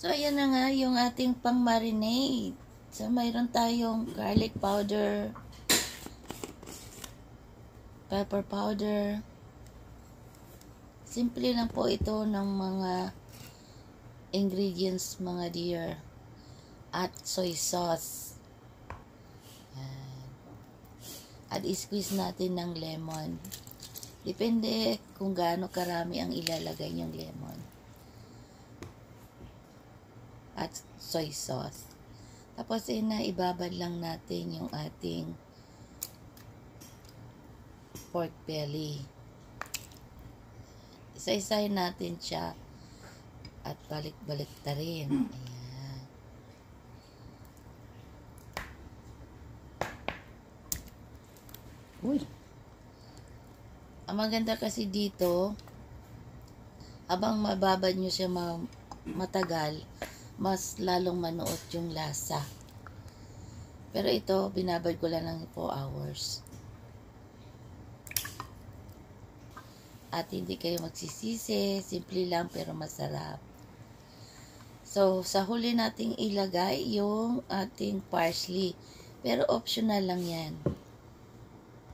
So, ayan na nga yung ating pang-marinade. So, mayroon tayong garlic powder, pepper powder. Simple lang po ito ng mga ingredients, mga dear. At soy sauce. Yan. At i-squeeze natin ng lemon. Depende kung gaano karami ang ilalagay yung lemon. At soy sauce. Tapos eh, na ibabad lang natin yung ating pork belly. Isa-isahin natin siya at balik-balik ta rin. Ayan. Uy. Ang maganda kasi dito, habang mababad nyo siya ma- matagal, mas lalong manuot yung lasa. Pero ito, binabad ko lang ng 4 hours. At hindi kayo magsisisi, simple lang pero masarap. So, sa huli nating ilagay yung ating parsley. Pero optional lang yan.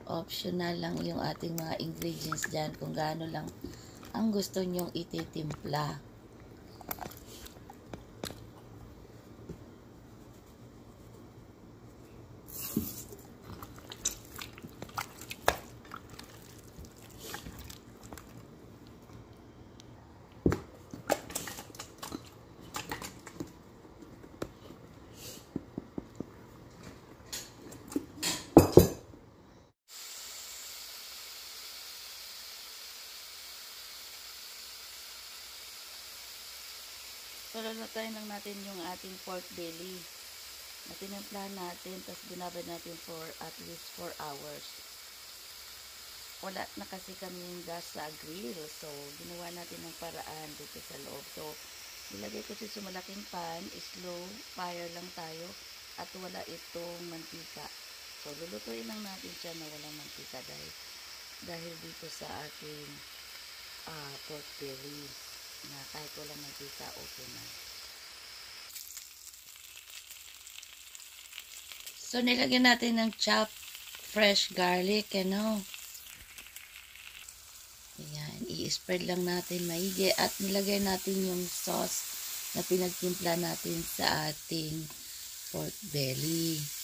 Optional lang yung ating mga ingredients dyan kung gaano lang ang gusto nyong ititimpla. So, lalatayin lang natin yung ating pork belly. Na tinimplahan natin, tapos binabad natin for at least 4 hours. Wala na kasi kaming gas sa grill. So, ginawa natin ng paraan dito sa loob. So, ilagay ko sa malaking pan, slow fire lang tayo, at wala itong mantika. So, lulutuin lang natin siya na walang mantika dahil, dahil dito sa ating uh, pork belly na kahit walang mantika, okay na. So, nilagyan natin ng chopped fresh garlic, ano. Ayan, i-spread lang natin maigi at nilagay natin yung sauce na pinagtimpla natin sa ating pork belly.